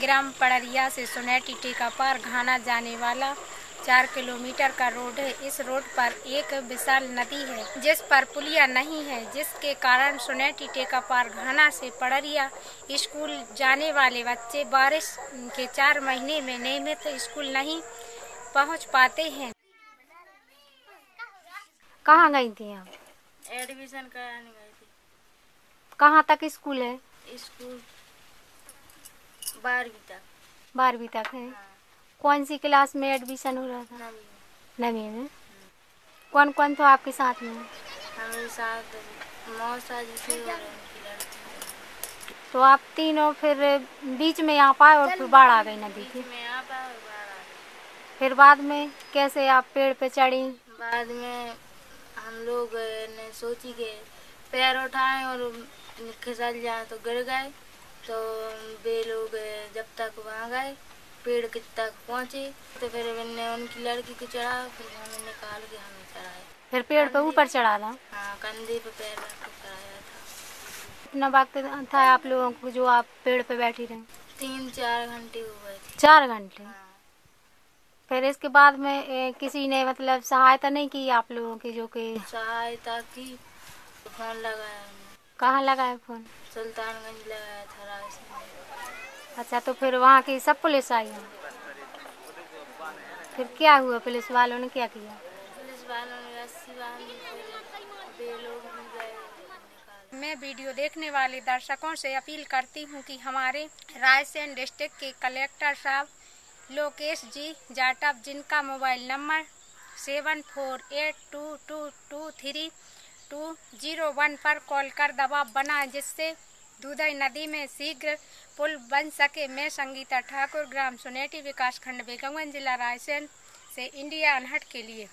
ग्राम पड़रिया से सुनेटी टीका पार घाना जाने वाला चार किलोमीटर का रोड है। इस रोड पर एक विशाल नदी है जिस पर पुलिया नहीं है जिसके कारण सुनेटी टेका पार घाना से पड़रिया स्कूल जाने वाले बच्चे बारिश के चार महीने में नियमित स्कूल नहीं पहुँच पाते हैं। कहाँ गई थी आप? एडमिशन कराने गई थी। कहाँ तक स्कूल है? स्कूल बारहवीं तक। बारहवीं तक है? हाँ। कौन सी क्लास में एडमिशन हो रहा था? नवी में कौन कौन था आपके साथ में हमारे साथ मौसा जी थे और तो आप तीनों फिर बीच में यहाँ पाए और फिर बाढ़ आ गई नदी की? फिर बाद में कैसे आप पेड़ पे चढ़ी? बाद में हम लोग ने सोची के पैर उठाए और खिसल जाए तो गिर गए। तो वे लोग जब तक वहाँ गए पेड़ के तक पहुँचे तो फिर मैंने उनकी लड़की को चढ़ा फिर हमें निकाल के हमें चढ़ाए फिर पेड़ पे ऊपर चढ़ा था? हाँ कंधे पे पैर रख के चढ़ाया था। कितना वक्त था आप लोगों को जो आप पेड़ पे बैठी रहे? तीन चार घंटे हो गए थे। चार घंटे? हाँ। फिर इसके बाद में ए, किसी ने मतलब सहायता नहीं की आप लोगों की जो कि सहायता की तो फ़ोन लगाया। कहाँ लगाए फ़ोन? सुल्तानगंज लगाया था रायसेन अच्छा तो फिर वहाँ की सब पुलिस आई है? फिर क्या हुआ? पुलिस वालों ने क्या किया? पुलिस वालों ने रस्सी बांधी मैं वीडियो देखने वाले दर्शकों से अपील करती हूँ कि हमारे रायसेन डिस्ट्रिक्ट के कलेक्टर साहब लोकेश जी जाटव जिनका mobile number seven four eight two two two three two zero one पर कॉल कर दबाव बना, जिससे दूधई नदी में शीघ्र पुल बन सके। मैं संगीता ठाकुर, ग्राम सुनेटी विकास खंड बेगमगंज जिला रायसेन से इंडिया अनहट के लिए।